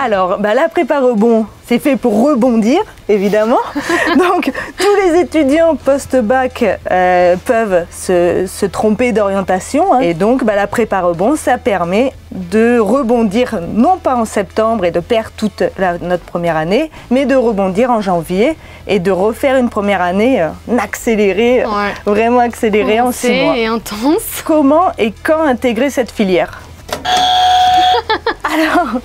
Alors, bah, la prépa rebond, c'est fait pour rebondir, évidemment. Donc, tous les étudiants post-bac euh, peuvent se, se tromper d'orientation. hein. Et donc, bah, la prépa rebond, ça permet de rebondir, non pas en septembre et de perdre toute la- notre première année, mais de rebondir en janvier et de refaire une première année euh, accélérée, euh, Ouais. vraiment accélérée en six mois. et intense. Comment et quand intégrer cette filière? Alors,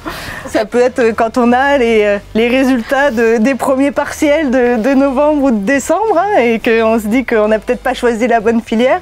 ça peut être quand on a les, euh, les résultats de- des premiers partiels de, de novembre ou de décembre hein, et qu'on se dit qu'on n'a peut-être pas choisi la bonne filière.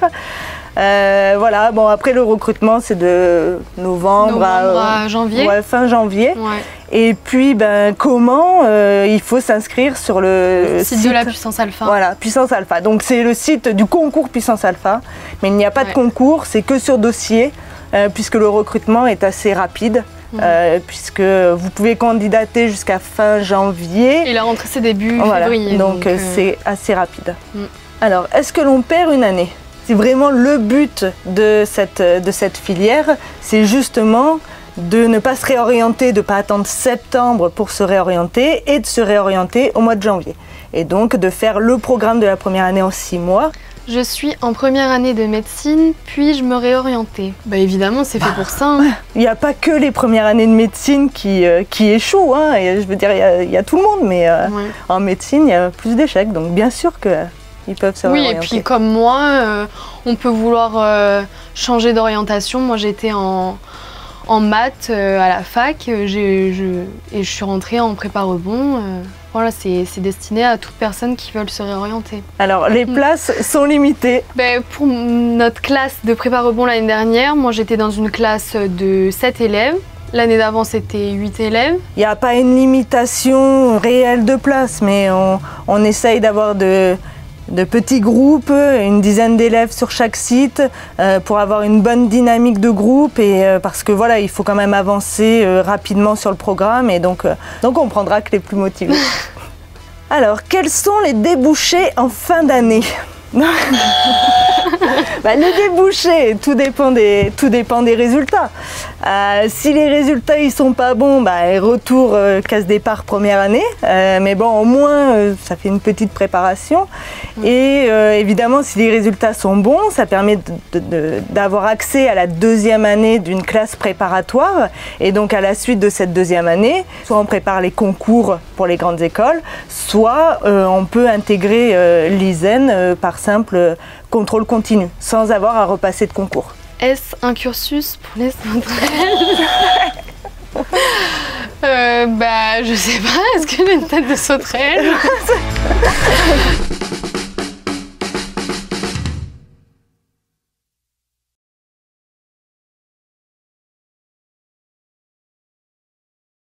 Euh, voilà, bon après le recrutement c'est de novembre, Novembre à janvier. ouais, fin janvier. Ouais. Et puis ben comment euh, il faut s'inscrire sur le Site, de la puissance alpha. voilà, Puissance Alpha. Donc c'est le site du concours Puissance Alpha, mais il n'y a pas de concours, c'est que sur dossier, euh, puisque le recrutement est assez rapide, euh, puisque vous pouvez candidater jusqu'à fin janvier. Et la rentrée c'est début Voilà, février. donc euh, euh, c'est assez rapide. Mm. Alors, est-ce que l'on perd une année? C'est vraiment le but de cette, de cette filière, c'est justement de ne pas se réorienter, de ne pas attendre septembre pour se réorienter et de se réorienter au mois de janvier. Et donc de faire le programme de la première année en six mois. Je suis en première année de médecine, puis je me réorientais. Bah évidemment, c'est fait pour ça. hein. Il n'y a pas que les premières années de médecine qui, euh, qui échouent, hein, et je veux dire, il y a- il y, a tout le monde, mais euh, Ouais. en médecine, il y a plus d'échecs, donc bien sûr qu'ils peuvent se Oui, et réorienter. puis comme moi, euh, on peut vouloir changer d'orientation. Moi, j'étais en, en maths euh, à la fac euh, je- et je suis rentrée en prépa rebond. euh, voilà, c'est destiné à toute personne qui veut se réorienter. Alors, les Mm. places sont limitées. Ben, pour notre classe de prépa rebond l'année dernière, moi j'étais dans une classe de 7 élèves. L'année d'avant, c'était 8 élèves. Il n'y a pas une limitation réelle de place, mais on, on essaye d'avoir de, de petits groupes, une dizaine d'élèves sur chaque site, euh, pour avoir une bonne dynamique de groupe, et euh, parce que voilà, il faut quand même avancer euh, rapidement sur le programme, et donc, donc on prendra que les plus motivés. Alors, quels sont les débouchés en fin d'année? Bah, les débouchés, tout dépend des, tout dépend des résultats. Euh, si les résultats ils sont pas bons, bah, retour euh, casse départ première année. Euh, mais bon, au moins euh, ça fait une petite préparation. Et euh, évidemment, si les résultats sont bons, ça permet d'avoir accès à la deuxième année d'une classe préparatoire. Et donc à la suite de cette deuxième année, soit on prépare les concours pour les grandes écoles, soit on peut intégrer l'ISEN par simple contrôle continu, sans avoir à repasser de concours. Est-ce un cursus pour les sauterelles euh, Bah, je sais pas. Est-ce que j'ai une tête de sauterelle